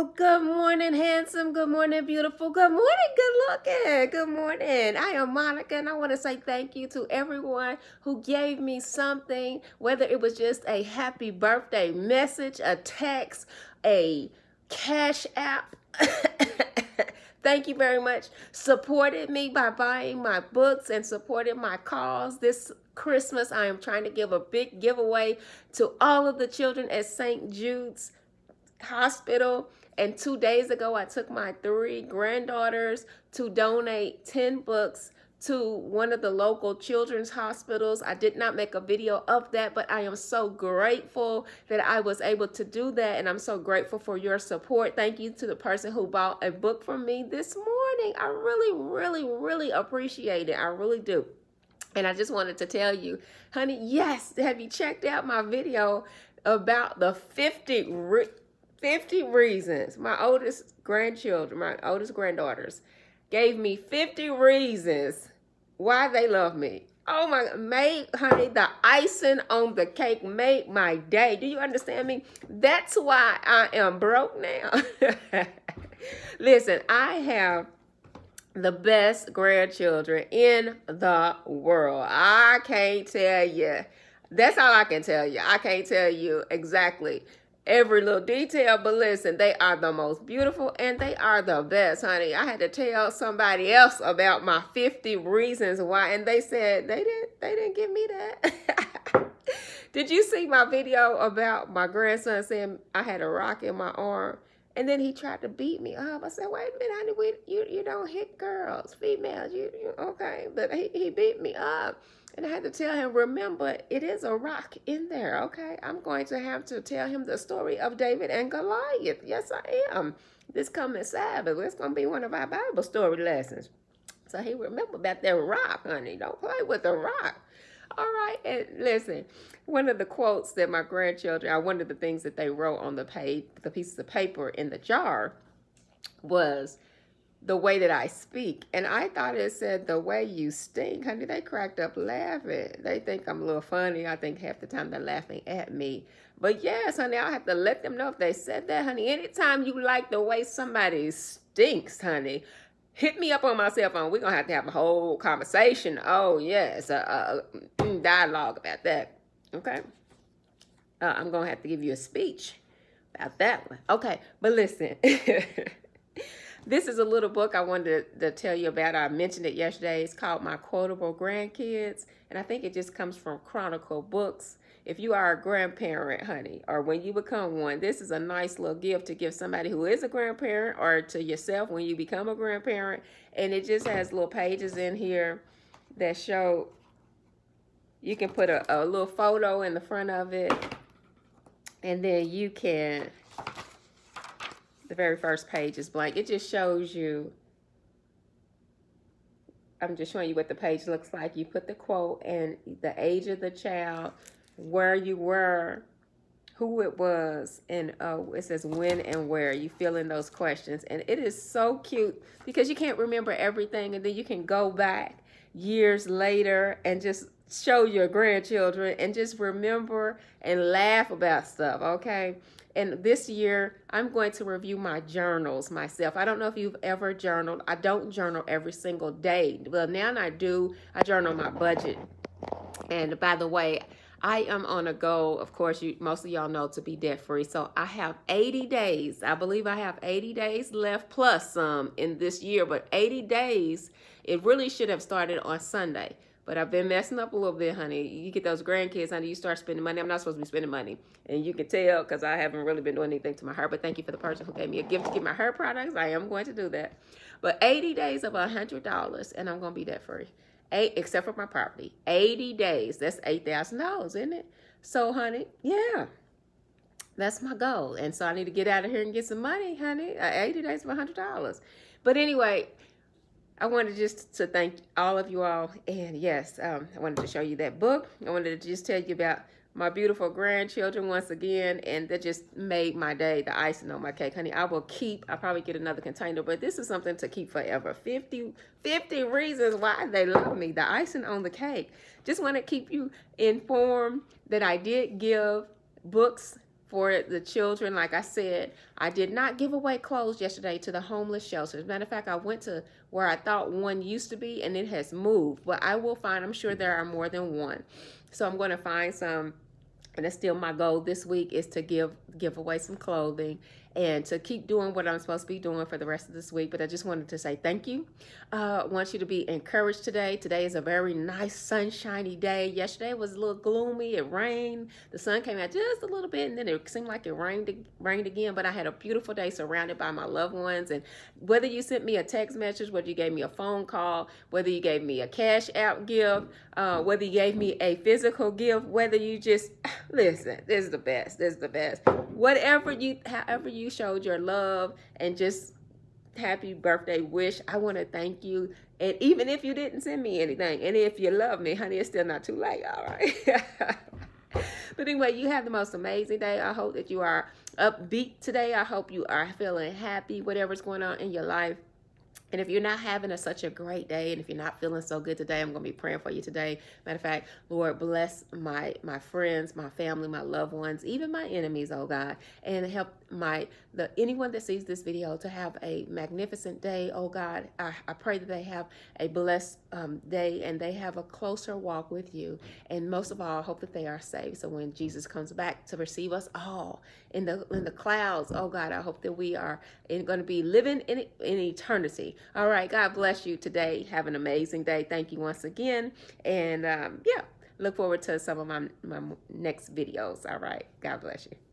Well, good morning, handsome. Good morning, beautiful. Good morning, good looking. Good morning. I am Monica, and I want to say thank you to everyone who gave me something, whether it was just a happy birthday message, a text, a cash app. Thank you very much. Supported me by buying my books and supported my cause. This Christmas, I am trying to give a big giveaway to all of the children at St. Jude's Hospital. And two days ago, I took my three granddaughters to donate 10 books to one of the local children's hospitals. I did not make a video of that, but I am so grateful that I was able to do that. And I'm so grateful for your support. Thank you to the person who bought a book from me this morning. I really, really, really appreciate it. I really do. And I just wanted to tell you, honey, yes, have you checked out my video about the 50, 50 reasons? My oldest grandchildren, my oldest granddaughters, gave me 50 reasons why they love me. Oh my, made, honey, the icing on the cake made my day. Do you understand me? That's why I am broke now. Listen, I have the best grandchildren in the world. I can't tell you. That's all I can tell you. I can't tell you exactly every little detail, but listen, they are the most beautiful and they are the best, honey. I had to tell somebody else about my 50 reasons why, and they said they didn't they didn't give me that. Did you see my video about my grandson saying I had a rock in my arm? And then he tried to beat me up. I said, wait a minute, honey, we, you, you don't hit girls, females. You, you okay. But he, he beat me up. And I had to tell him, remember, it is a rock in there, okay? I'm going to have to tell him the story of David and Goliath. Yes, I am. This coming Sabbath, it's going to be one of our Bible story lessons. So he remember about that rock, honey. Don't play with the rock. All right, and listen, one of the quotes that my grandchildren, or one of the things that they wrote on the page, the pieces of paper in the jar, was the way that I speak. And I thought it said the way you stink. Honey, they cracked up laughing. They think I'm a little funny. I think half the time they're laughing at me. But yes, honey, I'll have to let them know if they said that, honey. Anytime you like the way somebody stinks, honey, hit me up on my cell phone. We're going to have to have a whole conversation. Oh, yes, a, a dialogue about that. Okay? Uh, I'm going to have to give you a speech about that one. Okay, but listen. this is a little book I wanted to, to, tell you about. I mentioned it yesterday. It's called My Quotable Grandkids, and I think it just comes from Chronicle Books. If you are a grandparent, honey, or when you become one, this is a nice little gift to give somebody who is a grandparent or to yourself when you become a grandparent. And it just has little pages in here that show you can put a, a little photo in the front of it, and then you can the very first page is blank. It just shows you, I'm just showing you what the page looks like. You put the quote and the age of the child, where you were, who it was, and uh, it says when and where. You fill in those questions. And it is so cute because you can't remember everything. And then you can go back years later and just show your grandchildren and just remember and laugh about stuff, okay? And this year, I'm going to review my journals myself. I don't know if you've ever journaled. I don't journal every single day. Well, now I do. I journal my budget. And by the way, I am on a goal, of course, you most of y'all know to be debt free. So I have 80 days. I believe I have 80 days left plus some in this year, but 80 days, it really should have started on Sunday. But I've been messing up a little bit, honey. You get those grandkids, honey, you start spending money. I'm not supposed to be spending money. And you can tell because I haven't really been doing anything to my hair. But thank you for the person who gave me a gift to get my hair products. I am going to do that. But 80 days of $100 and I'm going to be debt free. Eight, except for my property. 80 days. That's $8,000, isn't it? So, honey, yeah. That's my goal. And so I need to get out of here and get some money, honey. Uh, 80 days for $100. But anyway, I wanted just to thank all of you all. And yes, um, I wanted to show you that book. I wanted to just tell you about my beautiful grandchildren once again. And that just made my day, the icing on my cake. Honey, I will keep, I'll probably get another container, but this is something to keep forever. 50, 50 reasons why they love me, the icing on the cake. Just want to keep you informed that I did give books for the children. Like I said, I did not give away clothes yesterday to the homeless shelters. matter of fact, I went to where I thought one used to be and it has moved. But I will find, I'm sure there are more than one. So I'm going to find some and it's still my goal this week is to give give away some clothing and to keep doing what I'm supposed to be doing for the rest of this week. But I just wanted to say thank you. Uh, I want you to be encouraged today. Today is a very nice, sunshiny day. Yesterday was a little gloomy. It rained. The sun came out just a little bit, and then it seemed like it rained rained again. But I had a beautiful day surrounded by my loved ones. And whether you sent me a text message, whether you gave me a phone call, whether you gave me a Cash App gift, uh, whether you gave me a physical gift, whether you just listen, this is the best. This is the best. Whatever you, however you you showed your love and just happy birthday wish. I want to thank you. And even if you didn't send me anything, and if you love me, honey, it's still not too late. All right. but anyway, you have the most amazing day. I hope that you are upbeat today. I hope you are feeling happy, whatever's going on in your life. And if you're not having a, such a great day, and if you're not feeling so good today, I'm going to be praying for you today. Matter of fact, Lord, bless my my friends, my family, my loved ones, even my enemies, oh God, and help my the anyone that sees this video to have a magnificent day, oh God. I, I pray that they have a blessed um, day and they have a closer walk with you. And most of all, I hope that they are saved. So when Jesus comes back to receive us all in the in the clouds, oh God, I hope that we are going to be living in in eternity all right. God bless you today. Have an amazing day. Thank you once again. And um, yeah, look forward to some of my, my next videos. All right. God bless you.